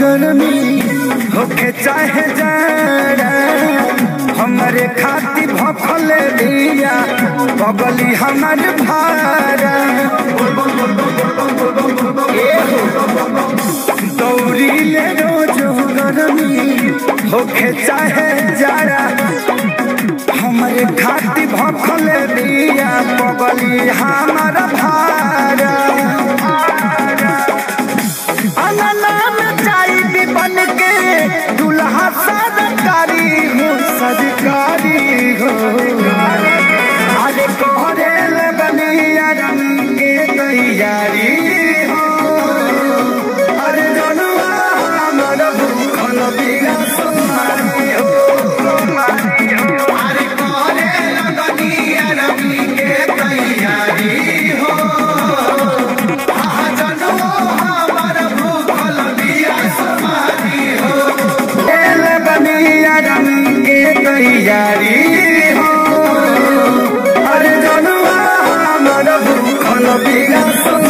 गर्मी होके चाहे जाड़ा हमारे खाती भफल दिया, बगली हमार भारा। दौड़ी ले रोज गर्मी होके चाहे जाड़ा हमारे खाती भफल दिया, बगली हमार भारा। Yes.